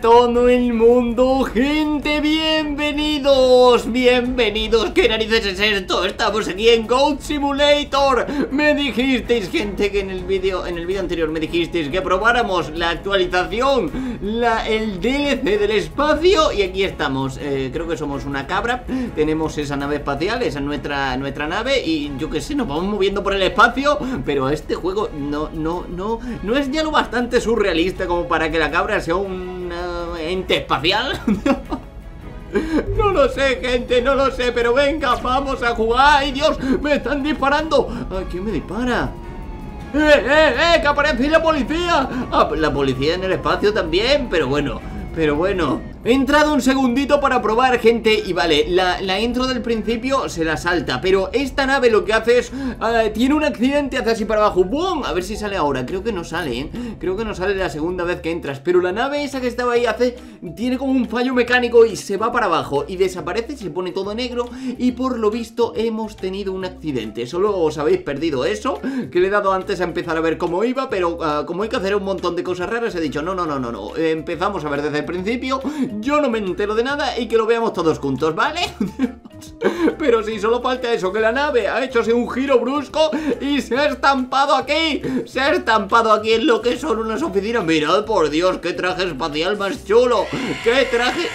todo el mundo, gente, bienvenidos, ¿qué narices es esto? Estamos aquí en Goat Simulator. Me dijisteis, gente, que en el vídeo, en el vídeo anterior me dijisteis que probáramos la actualización, la, el DLC del espacio. Y aquí estamos, eh, creo que somos una cabra, tenemos esa nave espacial, esa es nuestra, nuestra nave. Y yo qué sé, nos vamos moviendo por el espacio, pero este juego no, no, no, no es ya lo bastante surrealista como para que la cabra sea un ente espacial. No lo sé, gente, no lo sé, pero venga, vamos a jugar. ¡Ay, Dios! ¡Me están disparando! ¿A quién me dispara? ¡Eh, eh, eh! ¡Que aparece la policía! Ah, la policía en el espacio también, pero bueno, pero bueno He entrado un segundito para probar, gente Y vale, la, intro del principio se la salta Pero esta nave lo que hace es eh, Tiene un accidente, hace así para abajo ¡Bum! A ver si sale ahora, creo que no sale, ¿eh? Creo que no sale la segunda vez que entras Pero la nave esa que estaba ahí hace Tiene como un fallo mecánico y se va para abajo Y desaparece, se pone todo negro Y por lo visto hemos tenido un accidente Solo os habéis perdido eso Que le he dado antes a empezar a ver cómo iba Pero ah, como hay que hacer un montón de cosas raras He dicho, no, no, no, no, no Empezamos a ver desde el principio yo no me entero de nada y que lo veamos todos juntos, ¿vale? Pero si solo falta eso, que la nave ha hecho un giro brusco y se ha estampado aquí Se ha estampado aquí en lo que son unas oficinas Mirad, por Dios, qué traje espacial más chulo Qué traje...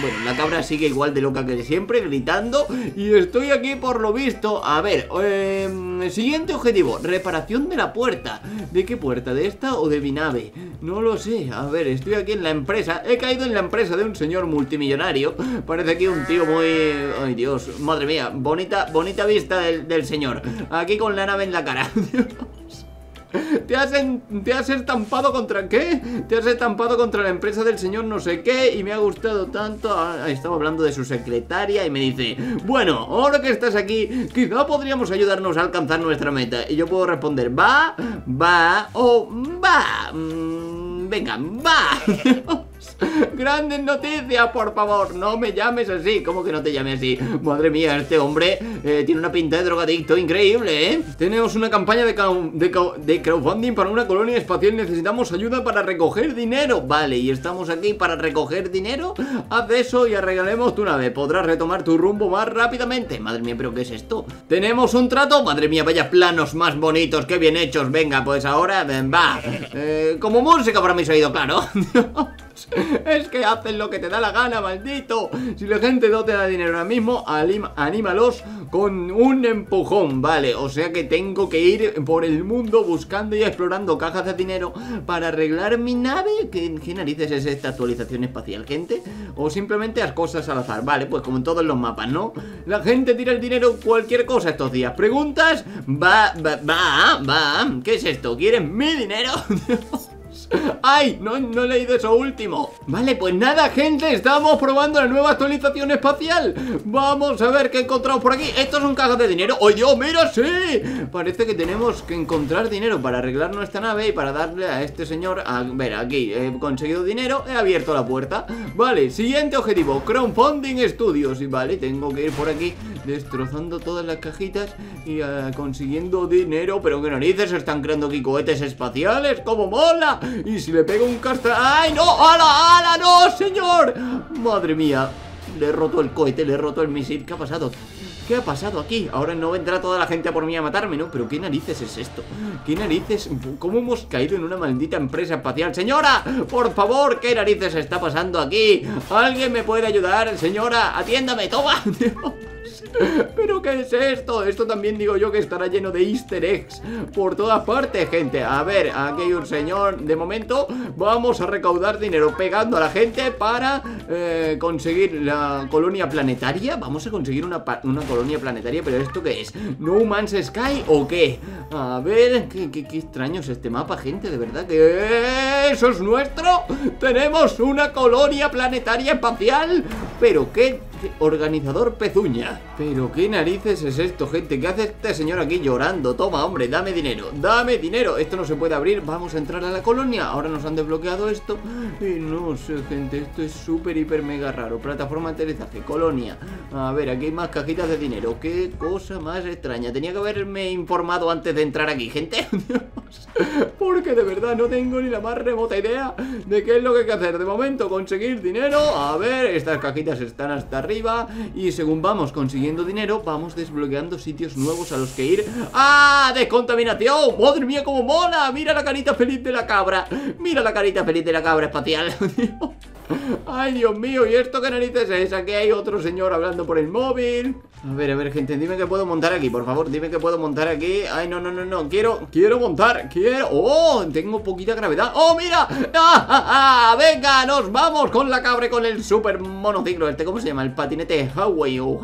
Bueno, la cabra sigue igual de loca que siempre, gritando Y estoy aquí por lo visto A ver, eh, siguiente objetivo Reparación de la puerta ¿De qué puerta? ¿De esta o de mi nave? No lo sé, a ver, estoy aquí en la empresa He caído en la empresa de un señor multimillonario. Parece aquí un tío muy... Ay Dios, madre mía Bonita, bonita vista del, del señor. Aquí con la nave en la cara. ¿Te has, ¿Te has estampado contra qué? Te has estampado contra la empresa del señor no sé qué Y me ha gustado tanto. Ah, Estaba hablando de su secretaria y me dice Bueno, ahora que estás aquí Quizá podríamos ayudarnos a alcanzar nuestra meta Y yo puedo responder Va, va o va mm, Venga, va Grandes noticias, por favor, no me llames así. ¿Cómo que no te llame así? Madre mía, este hombre eh, tiene una pinta de drogadicto increíble, ¿eh? Tenemos una campaña de, crowdfunding para una colonia espacial. Necesitamos ayuda para recoger dinero. Vale, y estamos aquí para recoger dinero Haz eso y arreglaremos tu nave Podrás retomar tu rumbo más rápidamente. Madre mía, ¿pero qué es esto? ¿Tenemos un trato? Madre mía, vaya planos más bonitos, qué bien hechos. Venga, pues ahora, va. Eh, Como música para mis oídos, claro Es que hacen lo que te da la gana, maldito Si la gente no te da dinero ahora mismo Anímalos con un empujón Vale, o sea que tengo que ir por el mundo Buscando y explorando cajas de dinero Para arreglar mi nave ¿Qué, qué narices es esta actualización espacial, gente? O simplemente las cosas al azar Vale, pues como en todos los mapas, ¿no? La gente tira el dinero cualquier cosa estos días ¿Preguntas? Va, va, va, va ¿Qué es esto? ¿Quieren mi dinero? ¡Ay! No, no he leído eso último Vale, pues nada, gente Estamos probando la nueva actualización espacial Vamos a ver qué encontramos por aquí Esto es un caja de dinero ¡Oye, oh, mira, sí! Parece que tenemos que encontrar dinero Para arreglar nuestra nave Y para darle a este señor A ver, aquí He conseguido dinero He abierto la puerta Vale, siguiente objetivo Crowdfunding Studios Y vale, tengo que ir por aquí Destrozando todas las cajitas Y uh, consiguiendo dinero Pero que narices Están creando aquí cohetes espaciales ¡Cómo mola! Y si le pego un castra... ¡Ay, no! ¡Hala, hala! ¡No, señor! Madre mía Le he roto el cohete, le he roto el misil ¿Qué ha pasado? ¿Qué ha pasado aquí? Ahora no vendrá toda la gente a por mí a matarme, ¿no? Pero ¿qué narices es esto? ¿Qué narices? ¿Cómo hemos caído en una maldita empresa espacial? ¡Señora! ¡Por favor! ¿Qué narices está pasando aquí? ¿Alguien me puede ayudar? ¡Señora! ¡Atiéndame! ¡Toma! ¿Pero qué es esto? Esto también digo yo que estará lleno de easter eggs Por todas partes, gente A ver, aquí hay un señor De momento vamos a recaudar dinero Pegando a la gente para eh, Conseguir la colonia planetaria Vamos a conseguir una, una, colonia planetaria Pero ¿esto qué es? ¿No Man's Sky o qué? A ver, qué, qué, qué extraño es este mapa, gente De verdad que eso es nuestro Tenemos una colonia planetaria espacial Pero qué Organizador Pezuña. Pero qué narices es esto, gente. ¿Qué hace este señor aquí llorando? Toma, hombre, dame dinero Dame dinero. Esto no se puede abrir. Vamos a entrar a la colonia. Ahora nos han desbloqueado esto. Y no sé, gente Esto es súper, hiper, mega raro. Plataforma de Colonia. A ver, aquí hay más cajitas de dinero. Qué cosa más extraña. Tenía que haberme informado antes de entrar aquí, gente Porque de verdad no tengo ni la más remota idea de qué es lo que hay que hacer De momento conseguir dinero A ver, estas cajitas están hasta arriba Y según vamos consiguiendo dinero Vamos desbloqueando sitios nuevos a los que ir ¡Ah! ¡Descontaminación! ¡Madre mía, cómo mola! Mira la carita feliz de la cabra Mira la carita feliz de la cabra espacial Ay, Dios mío, ¿y esto qué narices es? Aquí hay otro señor hablando por el móvil A ver, a ver, gente, dime que puedo montar aquí, por favor Dime que puedo montar aquí Ay, no, no, no, no, quiero, quiero montar Quiero, oh, tengo poquita gravedad ¡Oh, mira! ¡Ah, ah, ah! Venga, nos vamos con la cabra con el super monociclo Este, ¿cómo se llama? El patinete Huawei o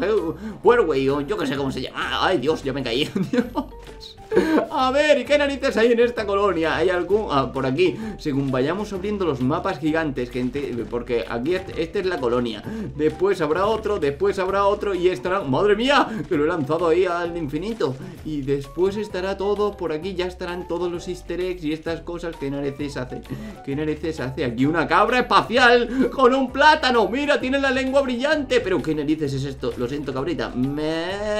Huawei o yo que sé cómo se llama Ay, Dios, ya me caí A ver, ¿y qué narices hay en esta colonia? ¿Hay algún...? Ah, por aquí Según vayamos abriendo los mapas gigantes, gente Porque aquí esta es la colonia Después habrá otro, después habrá otro Y estará... ¡Madre mía! Que lo he lanzado ahí al infinito Y después estará todo por aquí Ya estarán todos los easter eggs y estas cosas ¿Qué narices hace? ¿Qué narices hace? Aquí una cabra espacial con un plátano Mira, tiene la lengua brillante Pero ¿qué narices es esto? Lo siento, cabrita Me...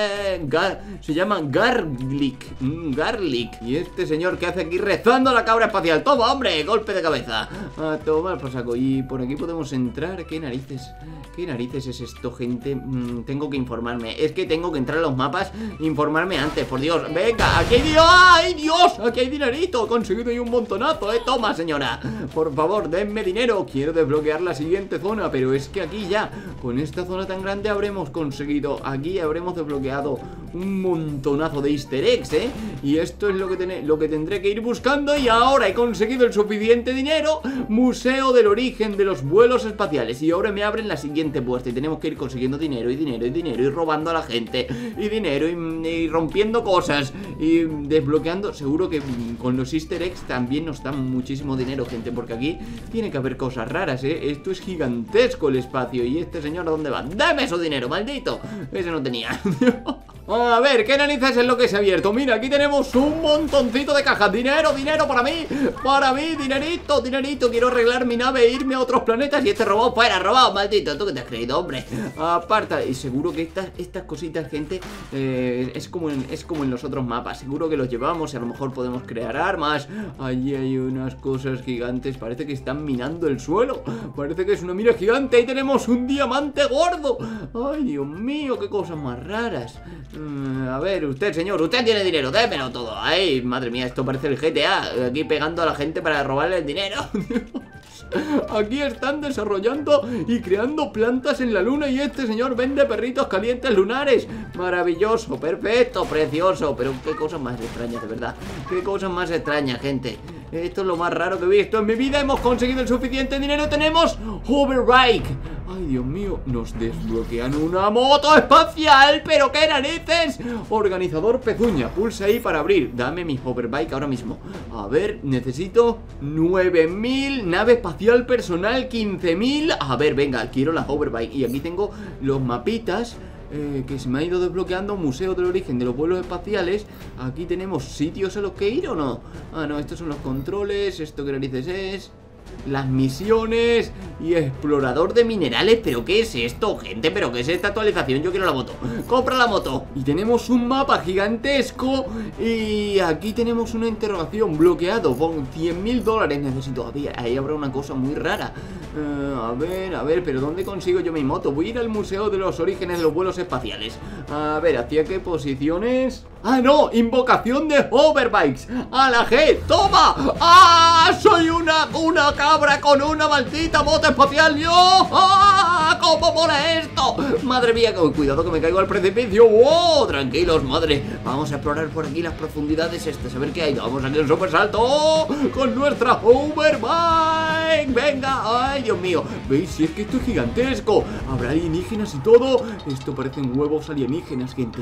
Se llama garlic garlic Y este señor que hace aquí rezando a la cabra espacial Toma, hombre, golpe de cabeza A tomar por saco Y por aquí podemos entrar ¿Qué narices? ¿Qué narices es esto, gente? Mm, tengo que informarme Es que tengo que entrar a los mapas Informarme antes, por Dios Venga, aquí hay Dios ¡Ay, Dios! Aquí hay dinerito conseguido ahí un montonazo, ¿eh? Toma, señora Por favor, denme dinero Quiero desbloquear la siguiente zona Pero es que aquí ya Con esta zona tan grande habremos conseguido Aquí habremos desbloqueado un montonazo de easter eggs, ¿eh? Y esto es lo que, lo que tendré que ir buscando Y ahora he conseguido el suficiente dinero Museo del origen de los vuelos espaciales Y ahora me abren la siguiente puerta Y tenemos que ir consiguiendo dinero y dinero y dinero Y robando a la gente Y dinero y, rompiendo cosas Y desbloqueando Seguro que con los easter eggs también nos dan muchísimo dinero, gente Porque aquí tiene que haber cosas raras, ¿eh? Esto es gigantesco el espacio Y este señor, ¿a dónde va? ¡Dame su dinero, maldito! Ese no tenía A ver, ¿qué narices es lo que se ha abierto? Mira, aquí tenemos un montoncito de cajas. Dinero, dinero para mí, para mí Dinerito, dinerito, quiero arreglar mi nave E irme a otros planetas y este robot fuera robado Maldito, ¿tú qué te has creído, hombre? Aparta, y seguro que estas, estas cositas, gente eh, es, como en, es como en los otros mapas. Seguro que los llevamos y a lo mejor podemos crear armas. Allí hay unas cosas gigantes. Parece que están minando el suelo. Parece que es una mina gigante. Ahí tenemos un diamante gordo. Ay, Dios mío, qué cosas más raras Mm, a ver, usted, señor, usted tiene dinero, démelo todo. Ay, madre mía, esto parece el GTA. Aquí pegando a la gente para robarle el dinero. Aquí están desarrollando y creando plantas en la luna y este señor vende perritos calientes lunares. Maravilloso, perfecto, precioso. Pero qué cosas más extrañas, de verdad. Qué cosas más extrañas, gente. Esto es lo más raro que he visto en mi vida. Hemos conseguido el suficiente dinero. Tenemos Hoverbike. Ay, Dios mío, nos desbloquean una moto espacial Pero qué narices. Organizador pezuña, pulsa ahí para abrir. Dame mi hoverbike ahora mismo. A ver, necesito 9000 Nave espacial personal 15000 A ver, venga, quiero la hoverbike. Y aquí tengo los mapitas eh, que se me ha ido desbloqueando. Museo del origen de los vuelos espaciales. Aquí tenemos sitios a los que ir o no. Ah, no, estos son los controles Esto que narices es las misiones y explorador de minerales ¿Pero qué es esto, gente? ¿Pero qué es esta actualización? Yo quiero la moto ¡Compra la moto! Y tenemos un mapa gigantesco Y aquí tenemos una interrogación Bloqueado con 100 mil dólares necesito Ahí habrá una cosa muy rara eh, A ver, a ver, ¿pero dónde consigo yo mi moto? Voy a ir al Museo de los Orígenes de los Vuelos Espaciales A ver, ¿hacia qué posiciones? ¡Ah, no! ¡Invocación de hoverbikes! ¡A la G! ¡Toma! ¡Ah! ¡Soy una, una cabra con una maldita moto espacial! ¡Yo! ¡Ah! ¿Cómo mola esto? Madre mía, cuidado que me caigo al precipicio ¡Wow! Tranquilos, madre Vamos a explorar por aquí las profundidades estas A ver qué hay Vamos aquí un super salto Con nuestra hoverbike ¡Venga! ¡Ay, Dios mío! ¿Veis? Si es que esto es gigantesco Habrá alienígenas y todo Esto parecen huevos alienígenas, gente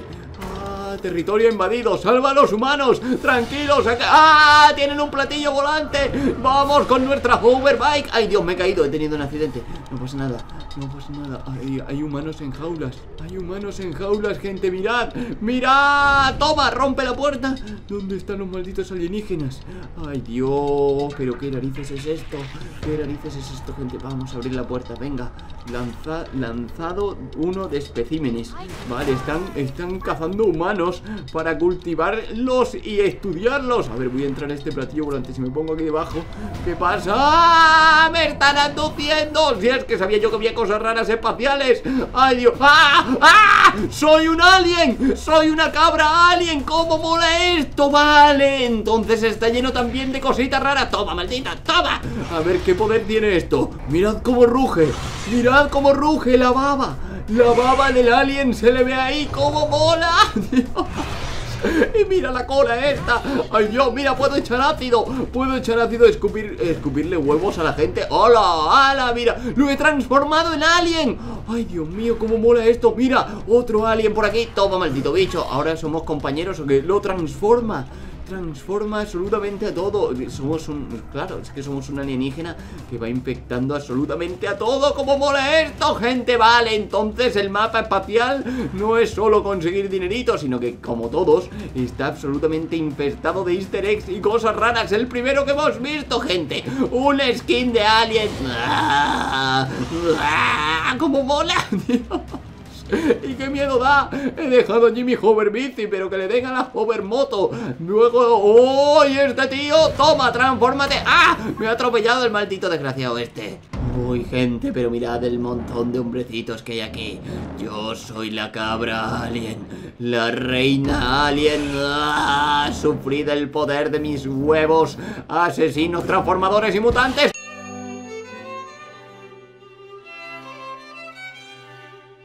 territorio invadido, salva a los humanos, tranquilos, ¡ah! Tienen un platillo volante, vamos con nuestra hoverbike, ay Dios, me he caído, he tenido un accidente, no pasa nada, no pasa nada. Hay, humanos en jaulas. Hay humanos en jaulas, gente. Mirad, mirad. Toma, rompe la puerta. ¿Dónde están los malditos alienígenas? Ay, Dios. Pero qué narices es esto. ¿Qué narices es esto, gente? Vamos a abrir la puerta. Venga. Lanza, lanzado uno de especímenes. Vale, están, están cazando humanos para cultivarlos y estudiarlos. A ver, voy a entrar en este platillo volante. Si me pongo aquí debajo, ¿qué pasa? ¡Ah! ¡Me están aduciendo! Si es que sabía yo que había cosas raras espaciales. ¡Ay, Dios! ¡Ah! ¡Ah! ¡Soy un alien! ¡Soy una cabra alien! ¿Cómo mola esto? Vale, entonces está lleno también de cositas raras. ¡Toma, maldita! ¡Toma! A ver qué poder tiene esto. Mirad cómo ruge. Mirad cómo ruge la baba. La baba del alien se le ve ahí. ¡Cómo mola! Dios. Y mira la cola esta. Ay Dios, mira, puedo echar ácido. Puedo echar ácido, escupir, escupirle huevos a la gente. ¡Hola! ¡Hala! Mira, lo he transformado en alien. Ay Dios mío, cómo mola esto. Mira, otro alien por aquí. Toma, maldito bicho. Ahora somos compañeros que lo transforma transforma absolutamente a todo Somos un... Claro, es que somos un alienígena que va infectando absolutamente a todo ¡Cómo mola esto, gente! Vale, entonces el mapa espacial no es solo conseguir dinerito Sino que, como todos, está absolutamente infestado de easter eggs y cosas raras El primero que hemos visto, gente Un skin de alien. ¡Cómo mola! ¡Y qué miedo da! He dejado allí mi hover bici, pero que le den a la hover moto. Luego... ¡Oh! ¿Y este tío? ¡Toma, transfórmate! ¡Ah! Me ha atropellado el maldito desgraciado este. Uy, gente, pero mirad el montón de hombrecitos que hay aquí. Yo soy la cabra alien, la reina alien. ¡Ah! Sufrid el poder de mis huevos, asesinos, transformadores y mutantes.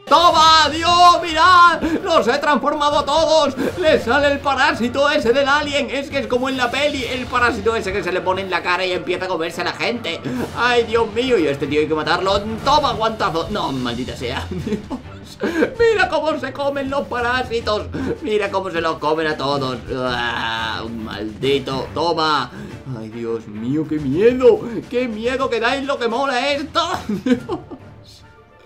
¡Toma! ¡Dios! ¡Mirad! ¡Los he transformado a todos! ¡Le sale el parásito ese del alien! Es que es como en la peli El parásito ese que se le pone en la cara y empieza a comerse a la gente ¡Ay, Dios mío! Y este tío hay que matarlo ¡Toma, guantazo! No, maldita sea Mira cómo se comen los parásitos Mira cómo se los comen a todos ¡Ah! Maldito Toma Ay, Dios mío, qué miedo Qué miedo que dais lo que mola esto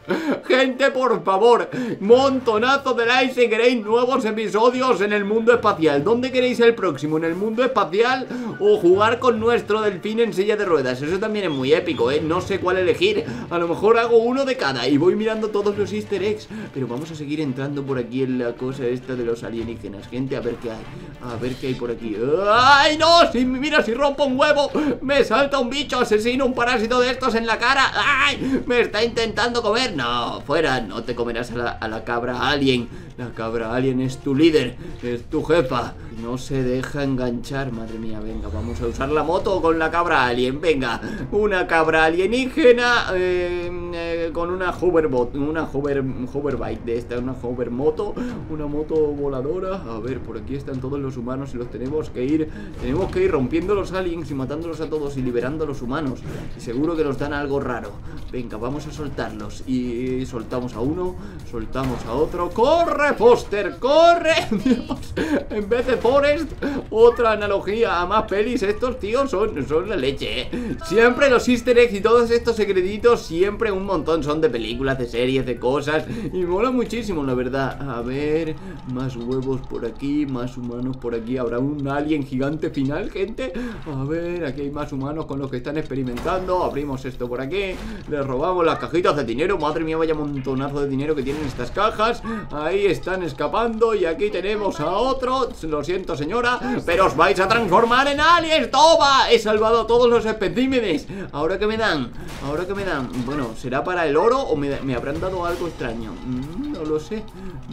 Gente, por favor, montonazo de likes si queréis nuevos episodios en el mundo espacial. ¿Dónde queréis el próximo? ¿En el mundo espacial o jugar con nuestro delfín en silla de ruedas? Eso también es muy épico, ¿eh? No sé cuál elegir. A lo mejor hago uno de cada y voy mirando todos los easter eggs. Pero vamos a seguir entrando por aquí en la cosa esta de los alienígenas. Gente, a ver qué hay. A ver qué hay por aquí. ¡Ay, no! Si, mira, si rompo un huevo, me salta un bicho asesino, un parásito de estos en la cara. ¡Ay! Me está intentando comer. No, fuera, no te comerás a la, a cabra alien La cabra alien es tu líder, es tu jefa. No se deja enganchar, madre mía, venga, vamos a usar la moto con la cabra alien Venga, una cabra alienígena eh, eh, con una hoverbot, una hover, hoverbike de esta, una hovermoto Una moto voladora. A ver, por aquí están todos los humanos y los tenemos que ir Tenemos que ir rompiendo los aliens y matándolos a todos y liberando a los humanos. Y seguro que nos dan algo raro. Venga, vamos a soltarlos. Y soltamos a uno, soltamos a otro. ¡Corre, Foster! ¡Corre! Dios, en vez de Forest Otra analogía a más pelis Estos tíos son, son la leche, ¿eh? Siempre los easter eggs y todos estos secretitos Siempre un montón son de películas, de series, de cosas Y mola muchísimo, la verdad A ver, más huevos por aquí Más humanos por aquí ¿Habrá un alien gigante final, gente? A ver, aquí hay más humanos con los que están experimentando Abrimos esto por aquí Les robamos las cajitas de dinero Madre mía, vaya montonazo de dinero que tienen estas cajas Ahí están escapando Y aquí tenemos a otro Lo siento señora Pero os vais a transformar en aliens ¡Toma! He salvado a todos los especímenes ¿Ahora qué me dan? ¿Ahora qué me dan? Bueno, ¿será para el oro o me, me habrán dado algo extraño? Mm, no lo sé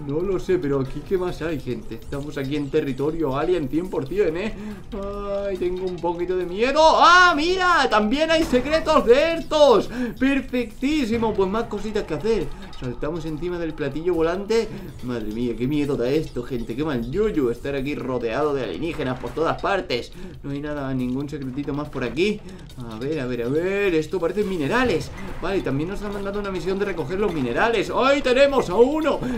No lo sé Pero aquí ¿qué más hay, gente? Estamos aquí en territorio alien 100%, ¿eh? Ay, tengo un poquito de miedo. ¡Ah, mira! También hay secretos de estos Perfectísimo Pues más cositas que hacer. Saltamos encima del platillo volante. Madre mía, qué miedo da esto, gente Qué mal yuyu estar aquí rodeado de alienígenas por todas partes. No hay nada, ningún secretito más por aquí. A ver, a ver, a ver Esto parece minerales. Vale, también nos han mandado una misión de recoger los minerales. ¡Ahí tenemos a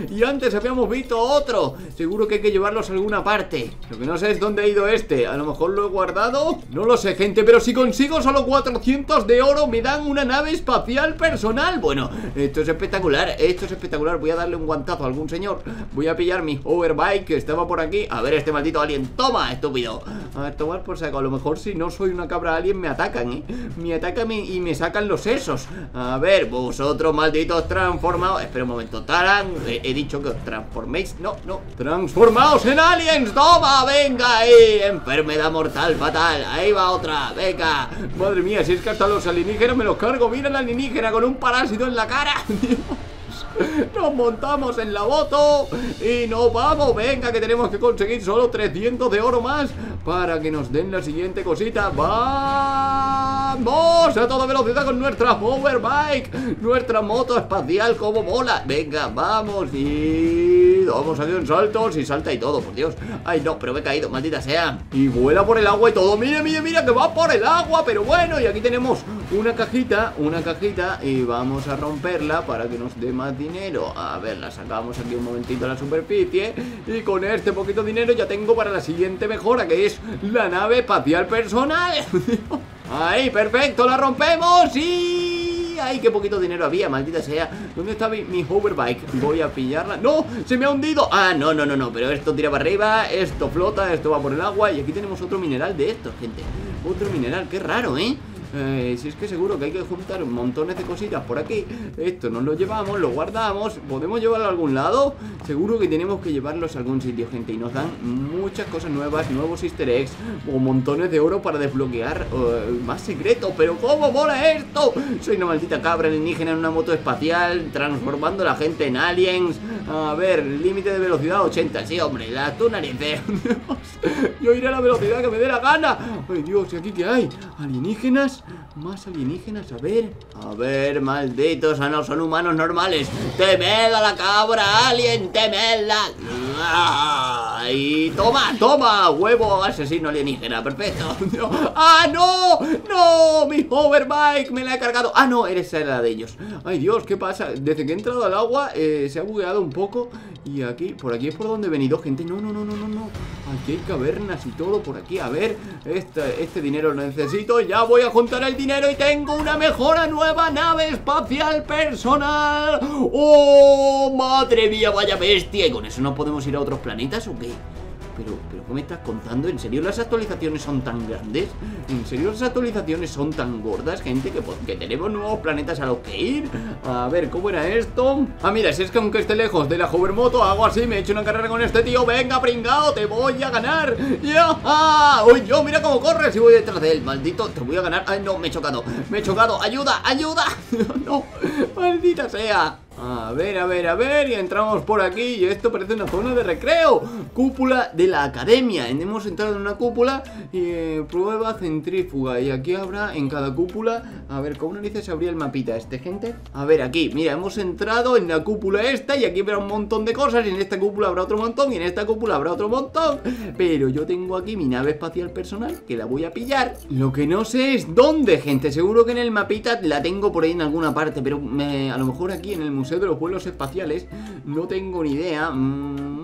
Y antes habíamos visto otro. Seguro que hay que llevarlos a alguna parte. Lo que no sé es dónde ha ido este. A lo mejor lo he guardado. No lo sé, gente Pero si consigo solo 400 de oro Me dan una nave espacial personal. Bueno, esto es espectacular Esto es espectacular. Voy a darle un guantazo a algún señor. Voy a pillar mi hoverbike que estaba por aquí. A ver este maldito alien Toma, estúpido. A ver, tomar por saco. A lo mejor si no soy una cabra alien me atacan, ¿eh? Me atacan y me sacan los sesos. A ver, vosotros malditos transformados. Espera un momento Taran he, dicho que os transforméis. No, no. Transformaos en aliens. Toma, venga ahí Enfermedad mortal, fatal. Ahí va otra, venga. Madre mía, si es que hasta los alienígenas me los cargo. Mira la alienígena con un parásito en la cara. Nos montamos en la moto Y nos vamos. Venga que tenemos que conseguir solo 300 de oro más Para que nos den la siguiente cosita ¡Vamos! A toda velocidad con nuestra Moverbike Nuestra moto espacial como mola. Venga, vamos Y... Vamos a hacer un salto Si salta y todo, por Dios. Ay, no, pero me he caído, maldita sea. Y vuela por el agua y todo. Mira, mira, mira que va por el agua Pero bueno, y aquí tenemos una cajita Una cajita Y vamos a romperla para que nos dé más dinero. A ver, la sacamos aquí un momentito a la superficie Y con este poquito dinero ya tengo para la siguiente mejora Que es la nave espacial personal Ahí, perfecto, la rompemos y... ¡Ay, qué poquito dinero había, maldita sea! ¿Dónde está mi, mi, hoverbike? Voy a pillarla ¡No! ¡Se me ha hundido! Ah, no, no, no, no Pero esto tira para arriba, esto flota, esto va por el agua Y aquí tenemos otro mineral de estos, gente Otro mineral, qué raro, ¿eh? Eh, si es que seguro que hay que juntar montones de cositas por aquí Esto nos lo llevamos, lo guardamos ¿Podemos llevarlo a algún lado? Seguro que tenemos que llevarlos a algún sitio, gente Y nos dan muchas cosas nuevas, nuevos easter eggs O montones de oro para desbloquear eh, más secretos Pero ¿cómo mola esto? Soy una maldita cabra alienígena en una moto espacial Transformando a la gente en aliens A ver, límite de velocidad 80 Sí, hombre, la tu narices Yo iré a la velocidad que me dé la gana Ay, Dios, ¿y aquí qué hay? ¿Alienígenas? Más alienígenas, a ver A ver, malditos, ah, no son humanos normales ¡Temed a la cabra alien! ¡Temedla! Y toma, toma, huevo asesino alienígena, perfecto ¡Ah, no! ¡No! Mi hoverbike me la he cargado ¡Ah, no! Eres la de ellos Ay, Dios, ¿qué pasa? Desde que he entrado al agua eh, se ha bugueado un poco Y aquí, por aquí es por donde he venido, gente No, no, no, no, no, no Aquí hay cavernas y todo por aquí A ver, este, este dinero lo necesito Ya voy a juntar el dinero y tengo una mejora nueva nave espacial personal ¡Oh, madre mía, vaya bestia! ¿Y con eso no podemos ir a otros planetas o qué? Pero, pero ¿qué me estás contando? ¿En serio las actualizaciones son tan grandes? ¿En serio las actualizaciones son tan gordas, gente? Que, que tenemos nuevos planetas a los que ir A ver, ¿cómo era esto? Ah, mira, si es que aunque esté lejos de la hovermoto Hago así, me he hecho una carrera con este tío Venga, pringao, te voy a ganar ¡Ya! ¡Ah! ¡Uy, yo! Mira cómo corre Si voy detrás de él, maldito, te voy a ganar Ay, no, me he chocado, me he chocado ¡Ayuda, ayuda! ¡No! ¡Maldita sea! A ver, a ver, a ver, y entramos por aquí y esto parece una zona de recreo. Cúpula de la academia. Hemos entrado en una cúpula y eh, prueba centrífuga. Y aquí habrá en cada cúpula, a ver, ¿cómo narices abría el mapita este, gente? A ver, aquí, mira, hemos entrado en la cúpula esta y aquí habrá un montón de cosas Y en esta cúpula habrá otro montón y en esta cúpula habrá otro montón. Pero yo tengo aquí mi nave espacial personal que la voy a pillar. Lo que no sé es dónde, gente. Seguro que en el mapita la tengo por ahí en alguna parte Pero a lo mejor aquí en el museo de los vuelos espaciales No tengo ni idea mm,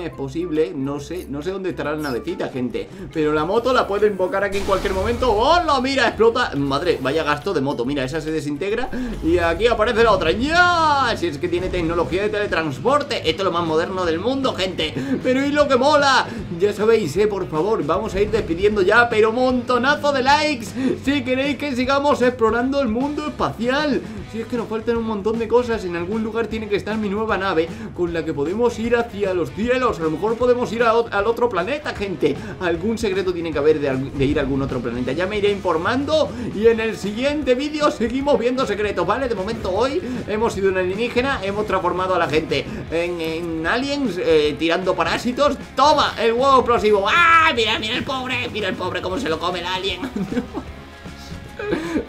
es posible No sé, no sé dónde estará la navecita, gente Pero la moto la puedo invocar aquí en cualquier momento ¡Hola! Mira, explota Madre, vaya gasto de moto Mira, esa se desintegra Y aquí aparece la otra ¡Ya! Si es que tiene tecnología de teletransporte Esto es lo más moderno del mundo, gente Pero ¿y lo que mola? Ya sabéis, eh, por favor Vamos a ir despidiendo ya Pero montonazo de likes Si queréis que sigamos explorando el mundo espacial Si es que nos faltan un montón de cosas En algún lugar tiene que estar mi nueva nave Con la que podemos ir hacia los cielos a lo mejor podemos ir al otro planeta, gente Algún secreto tiene que haber de, ir a algún otro planeta Ya me iré informando Y en el siguiente vídeo seguimos viendo secretos, ¿vale? De momento hoy hemos sido una alienígena Hemos transformado a la gente en, aliens eh, Tirando parásitos ¡Toma! El huevo explosivo ¡Ah! Mira, mira el pobre Mira el pobre cómo se lo come el alien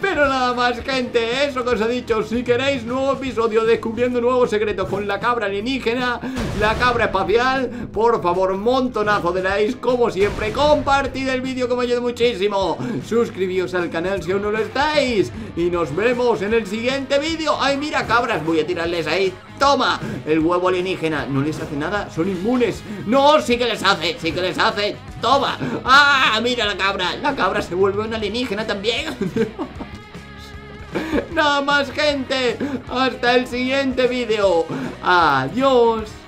Pero nada más, gente, eso que os he dicho. Si queréis nuevo episodio descubriendo nuevos secretos Con la cabra alienígena, la cabra espacial Por favor, montonazo de likes. Como siempre, compartid el vídeo que me ayuda muchísimo. Suscribíos al canal si aún no lo estáis. Y nos vemos en el siguiente vídeo. Ay, mira cabras, voy a tirarles ahí. Toma, el huevo alienígena. No les hace nada, son inmunes. No, sí que les hace, sí que les hace. Toma, ah, mira la cabra. La cabra se vuelve una alienígena también Nada más gente. Hasta el siguiente vídeo Adiós